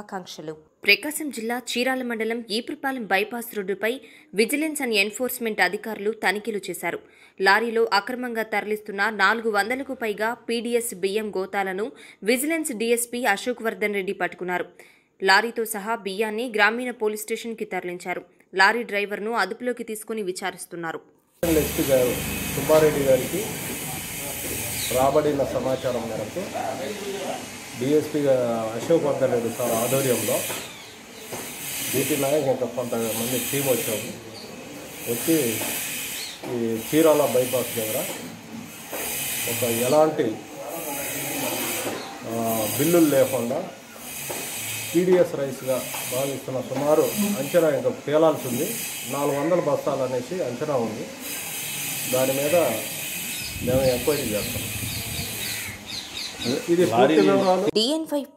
ఆకాంక్షలు. ప్రకాశం జిల్లా చీరాల మండలం ఈపురపాలెం బైపాస్ రోడ్డుపై విజిలెన్స్ అండ్ ఎన్ఫోర్స్మెంట్ అధికారులు తనిఖీలు చేశారు. లారీలో అక్రమంగా తరలిస్తున్న నాలుగు వందలకు పైగా పీడీఎస్ బియ్యం గోతాలను విజిలెన్స్ డీఎస్పీ అశోక్ వర్ధన్ రెడ్డి పట్టుకున్నారు. లారీతో సహా బియ్యాన్ని గ్రామీణ పోలీస్ స్టేషన్కి తరలించారు. లారీ డ్రైవర్ను అదుపులోకి తీసుకుని విచారిస్తున్నారు. సుబ్బారెడ్డి గారికి రాబడిన సమాచారం మేరకు డిఎస్పీ అశోక్ వర్ధన్ సార్ ఆధ్వర్యంలో. బీటీ నాయక్ ఇంకా కొంతమంది టీం వచ్చాము. వచ్చి ఈ చీరాల బైపాస్ దగ్గర ఒక ఎలాంటి బిల్లులు లేకుండా పీడిఎస్ రైస్గా భావిస్తున్న సుమారు అంచనా ఇంకా తేలాల్సి ఉంది నాలుగు వందల బస్తాలు అనేసి అంచనా ఉంది. దాని మీద మేము ఎంక్వైరీ చేస్తాం. డిఎన్ ఫైవ్